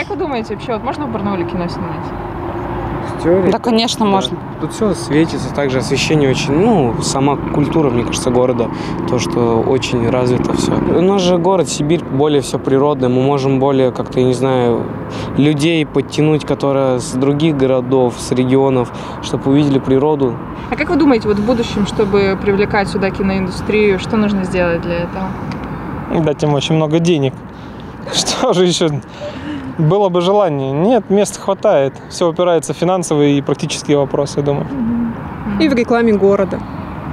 Как вы думаете, вообще, вот можно в Барнауле кино снимать? В теории. Да, конечно, да. можно. Тут все светится, также освещение очень, ну, сама культура, мне кажется, города, то, что очень развито все. У нас же город Сибирь, более все природное, мы можем более как-то, я не знаю, людей подтянуть, которые с других городов, с регионов, чтобы увидели природу. А как вы думаете, вот в будущем, чтобы привлекать сюда киноиндустрию, что нужно сделать для этого? Дать им очень много денег. Что же еще? Было бы желание. Нет, мест хватает. Все упирается в финансовые и практические вопросы, я думаю. И в рекламе города,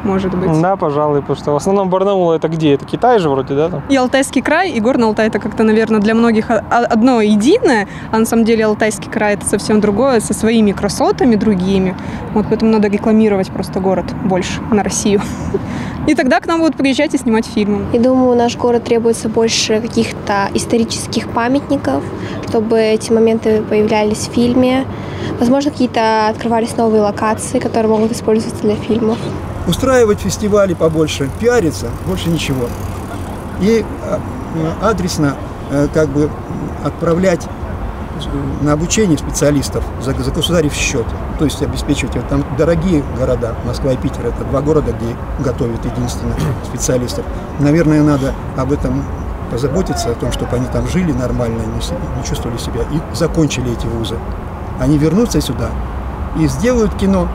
может быть. Да, пожалуй, потому что в основном Барнаул это где? Это Китай же вроде, да? Там? И Алтайский край, и Горный Алтай это как-то, наверное, для многих одно единое, а на самом деле Алтайский край это совсем другое, со своими красотами другими. Вот поэтому надо рекламировать просто город больше на Россию. И тогда к нам будут приезжать и снимать фильмы. Я думаю, наш город требуется больше каких-то исторических памятников, чтобы эти моменты появлялись в фильме. Возможно, какие-то открывались новые локации, которые могут использоваться для фильмов. устраивать фестивали побольше, пиариться, больше ничего. И э, адресно э, как бы отправлять э, на обучение специалистов за, за государев счет. То есть обеспечивать там дорогие города, Москва и Питер, это два города, где готовят единственно специалистов. Наверное, надо об этом позаботиться, о том, чтобы они там жили нормально, не, не чувствовали себя и закончили эти вузы. Они вернутся сюда и сделают кино